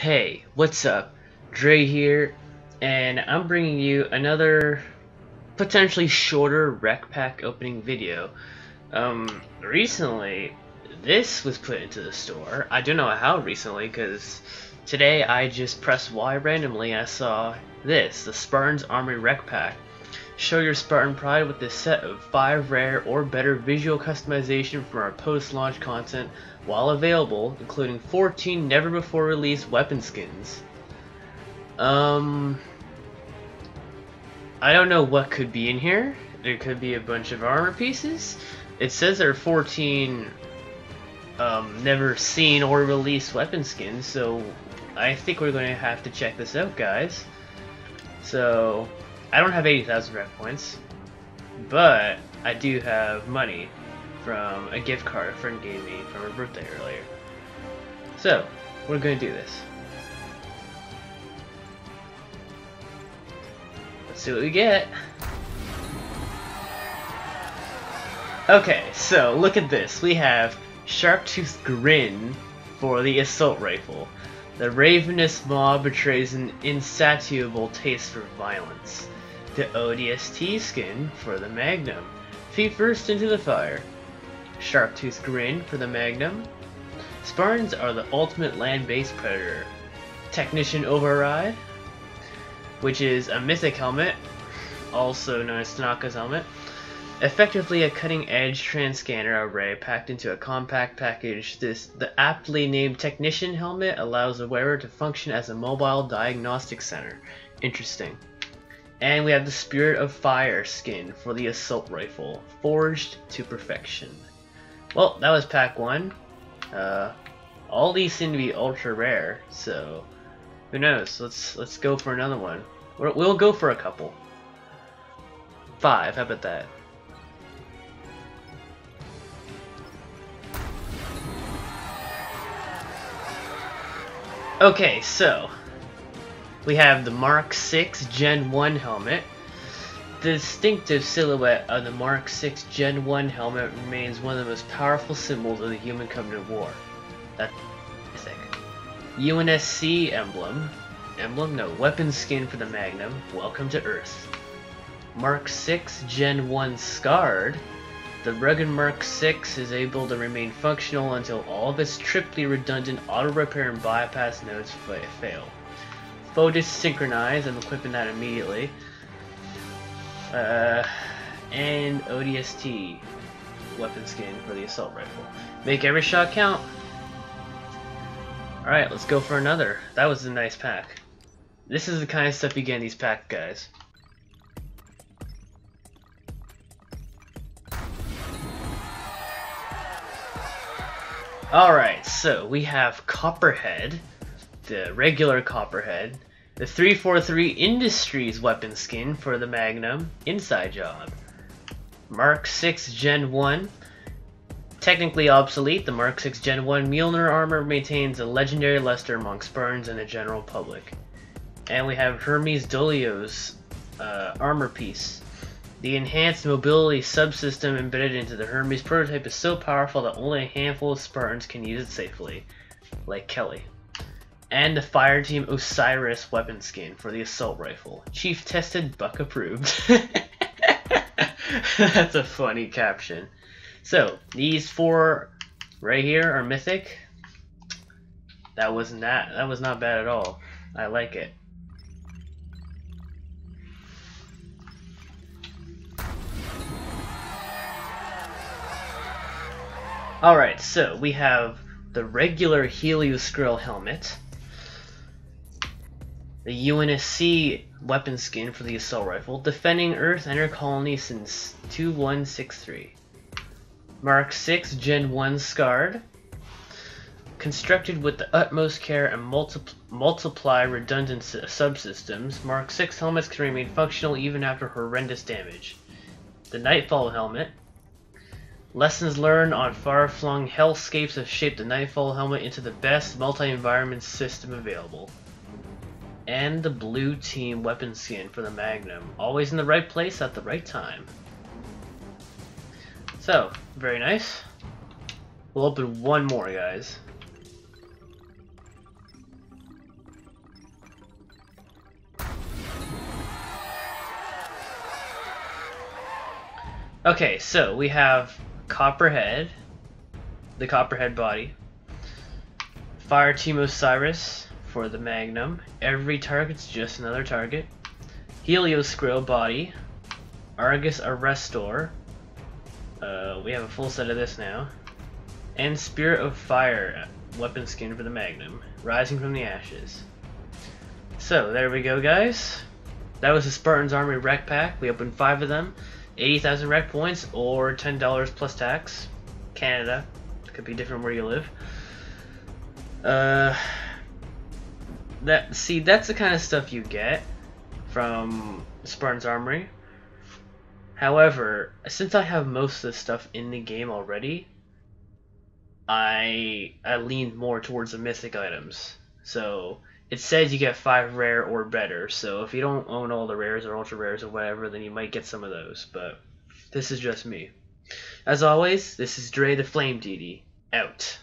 Hey, what's up? Dre here, and I'm bringing you another potentially shorter REQ pack opening video. Um, recently, this was put into the store. I don't know how recently, because today I just pressed Y randomly and I saw this, the Spartan's Armory REQ Pack. Show your Spartan pride with this set of 5 rare or better visual customization from our post-launch content while available, including 14 never-before-released weapon skins. Um, I don't know what could be in here. There could be a bunch of armor pieces. It says there are 14 um, never seen or released weapon skins, so I think we're going to have to check this out, guys. So, I don't have 80,000 REQ points, but I do have money from a gift card a friend gave me for her birthday earlier. So, we're going to do this. Let's see what we get. Okay, so look at this. We have Sharptooth Grin for the assault rifle. The ravenous mob betrays an insatiable taste for violence. ODST skin for the Magnum. Feet first into the fire. Sharptooth Grin for the Magnum. Spartans are the ultimate land-based predator. Technician Override, which is a mythic helmet, also known as Tanaka's helmet. Effectively a cutting-edge trans-scanner array packed into a compact package, this the aptly named Technician helmet allows the wearer to function as a mobile diagnostic center. Interesting. And we have the Spirit of Fire skin for the assault rifle, forged to perfection. Well, that was pack one. Uh, all these seem to be ultra rare, so who knows? Let's let's go for another one. We'll go for a couple. Five. How about that? Okay, so we have the Mark 6 Gen 1 helmet. The distinctive silhouette of the Mark 6 Gen 1 helmet remains one of the most powerful symbols of the Human Covenant War. That's thick. UNSC emblem. Emblem? No. Weapon skin for the Magnum. Welcome to Earth. Mark 6 Gen 1 Scarred. The rugged Mark 6 is able to remain functional until all of its triply redundant auto-repair and bypass nodes fail. Fotis synchronize, I'm equipping that immediately. Uh, and ODST weapon skin for the assault rifle. Make every shot count. Alright, let's go for another. That was a nice pack. This is the kind of stuff you get in these packs, guys. Alright, so we have Copperhead, the regular Copperhead, the 343 Industries weapon skin for the Magnum, inside job. Mark 6 Gen 1, technically obsolete, the Mark 6 Gen 1 Mjolnir armor maintains a legendary luster amongst Spartans and the general public. And we have Hermes Dolios uh, armor piece. The enhanced mobility subsystem embedded into the Hermes prototype is so powerful that only a handful of Spartans can use it safely, like Kelly. And the Fireteam Osiris weapon skin for the assault rifle. Chief tested, Buck approved. That's a funny caption. So, these four right here are mythic. That wasn't that that was not bad at all. I like it. Alright, so we have the regular Helioskrill helmet, the UNSC weapon skin for the assault rifle, defending Earth and her colony since 2163. Mark 6 Gen 1 Scarred, constructed with the utmost care and multi multiply redundant subsystems, Mark 6 helmets can remain functional even after horrendous damage. The Nightfall helmet, Lessons learned on far-flung hellscapes have shaped the Nightfall helmet into the best multi-environment system available and the blue team weapon skin for the Magnum. Always in the right place at the right time. So, very nice. We'll open one more, guys. Okay, so we have Copperhead, the Copperhead body, Fire Team Osiris, for the Magnum. Every target's just another target. Helioskrill body, Argus Arrestor. Uh, we have a full set of this now. And Spirit of Fire weapon skin for the Magnum, Rising from the Ashes. So, there we go, guys. That was the Spartan's Armory REQ Pack. We opened five of them. 80,000 REQ points or $10 plus tax. Canada. Could be different where you live. Uh, that see, that's the kind of stuff you get from Spartan's Armory. However, since I have most of the stuff in the game already, I I lean more towards the mythic items. So it says you get five rare or better. So if you don't own all the rares or ultra rares or whatever, then you might get some of those. But this is just me. As always, this is Dre the Flame Deity. Out.